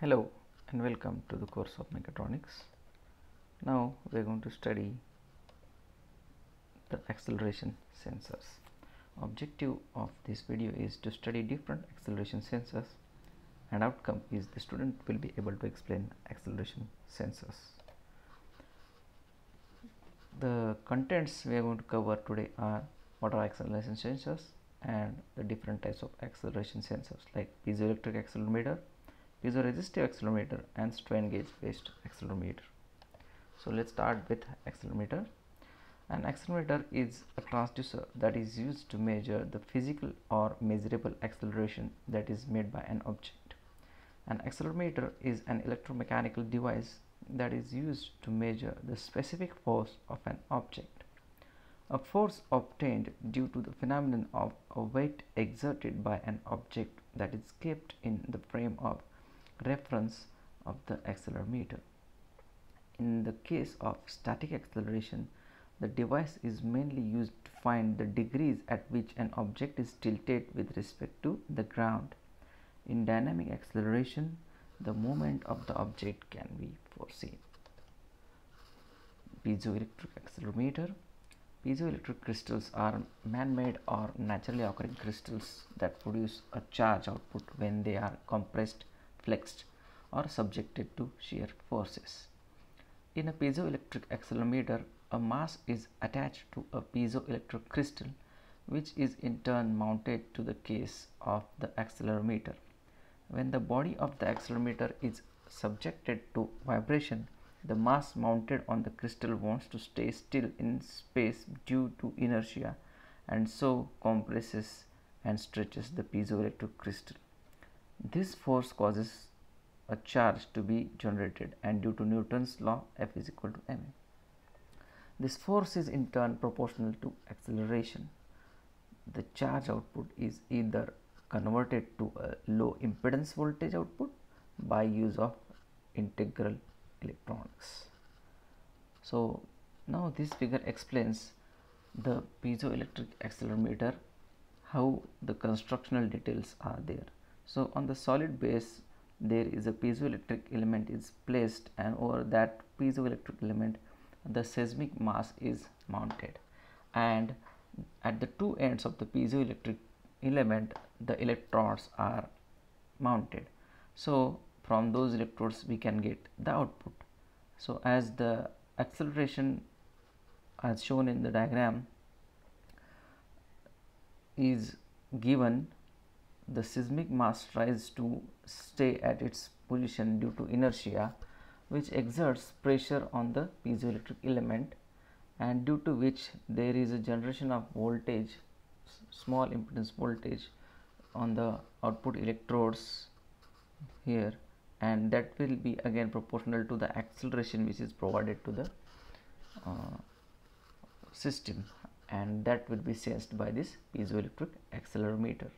Hello and welcome to the course of mechatronics. Now we are going to study the acceleration sensors. Objective of this video is to study different acceleration sensors and outcome is the student will be able to explain acceleration sensors. The contents we are going to cover today are what are acceleration sensors and the different types of acceleration sensors like piezoelectric accelerometer, piezoresistive accelerometer and strain gauge based accelerometer. So let's start with accelerometer. An accelerometer is a transducer that is used to measure the physical or measurable acceleration that is made by an object. An accelerometer is an electromechanical device that is used to measure the specific force of an object. A force obtained due to the phenomenon of a weight exerted by an object that is kept in the frame of reference of the accelerometer. In the case of static acceleration, the device is mainly used to find the degrees at which an object is tilted with respect to the ground. In dynamic acceleration, the movement of the object can be foreseen. Piezoelectric accelerometer Piezoelectric crystals are man-made or naturally occurring crystals that produce a charge output when they are compressed, flexed or subjected to shear forces. In a piezoelectric accelerometer, a mass is attached to a piezoelectric crystal which is in turn mounted to the case of the accelerometer. When the body of the accelerometer is subjected to vibration, the mass mounted on the crystal wants to stay still in space due to inertia and so compresses and stretches the piezoelectric crystal. This force causes a charge to be generated and due to Newton's law F is equal to ma. This force is in turn proportional to acceleration. The charge output is either converted to a low impedance voltage output by use of integral electronics. So, now this figure explains the piezoelectric accelerometer how the constructional details are there. So, on the solid base there is a piezoelectric element is placed and over that piezoelectric element the seismic mass is mounted and at the two ends of the piezoelectric element the electrodes are mounted. So, from those electrodes we can get the output. So, as the acceleration as shown in the diagram is given the seismic mass tries to stay at its position due to inertia which exerts pressure on the piezoelectric element and due to which there is a generation of voltage small impedance voltage on the output electrodes here and that will be again proportional to the acceleration which is provided to the uh, system and that will be sensed by this piezoelectric accelerometer.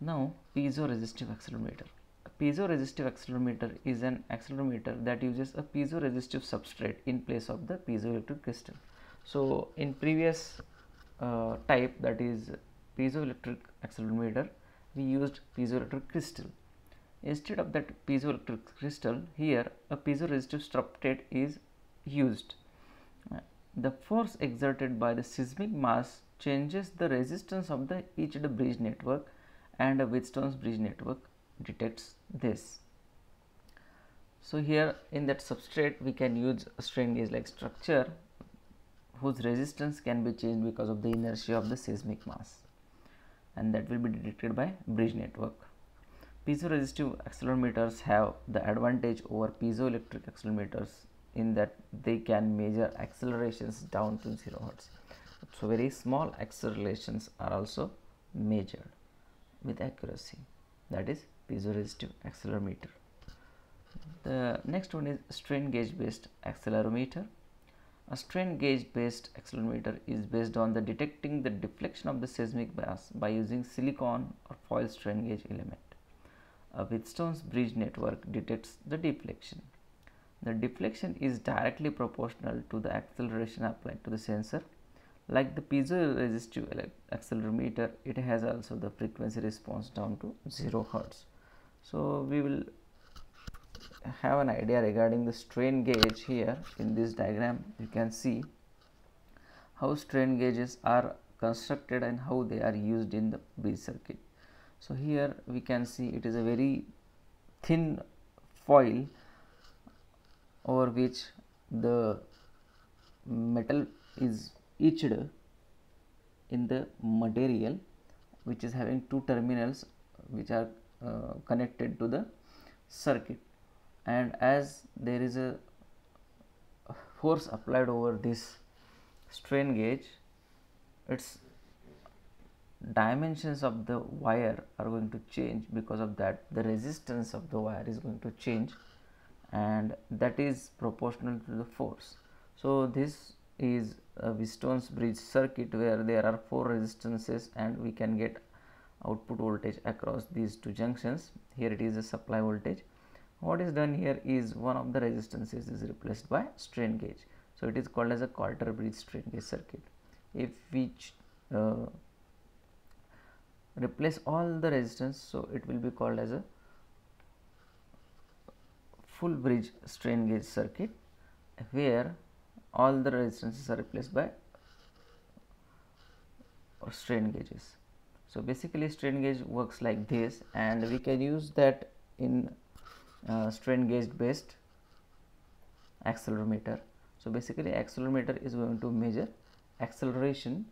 Now piezoresistive accelerometer. A piezoresistive accelerometer is an accelerometer that uses a piezoresistive substrate in place of the piezoelectric crystal. So in previous uh, type that is piezoelectric accelerometer we used piezoelectric crystal. Instead of that piezoelectric crystal here a piezoresistive substrate is used. The force exerted by the seismic mass changes the resistance of the etched bridge network and a Wheatstone's bridge network detects this. So, here in that substrate we can use a strain gauge like structure whose resistance can be changed because of the inertia of the seismic mass and that will be detected by bridge network. Piezoresistive accelerometers have the advantage over piezoelectric accelerometers in that they can measure accelerations down to 0 hertz. So, very small accelerations are also measured with accuracy that is piezoresistive accelerometer. The next one is strain gauge based accelerometer. A strain gauge based accelerometer is based on the detecting the deflection of the seismic mass by using silicon or foil strain gauge element. A Wheatstone's bridge network detects the deflection. The deflection is directly proportional to the acceleration applied to the sensor. Like the piezoresistive accelerometer, it has also the frequency response down to 0 hertz. so we will have an idea regarding the strain gauge here in this diagram you can see how strain gauges are constructed and how they are used in the bridge circuit so here we can see it is a very thin foil over which the metal is etched in the material which is having two terminals which are uh, connected to the circuit and as there is a force applied over this strain gauge its dimensions of the wire are going to change because of that the resistance of the wire is going to change and that is proportional to the force. So, this is a Wheatstone's bridge circuit where there are four resistances and we can get output voltage across these two junctions. Here it is a supply voltage. What is done here is one of the resistances is replaced by strain gauge. So, it is called as a quarter bridge strain gauge circuit. If we uh, replace all the resistance, so it will be called as a full bridge strain gauge circuit where all the resistances are replaced by strain gauges. So, basically strain gauge works like this and we can use that in uh, strain gauge based accelerometer. So, basically accelerometer is going to measure acceleration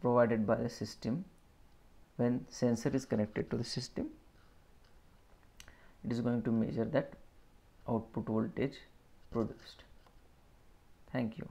provided by the system when sensor is connected to the system it is going to measure that output voltage produced. Thank you.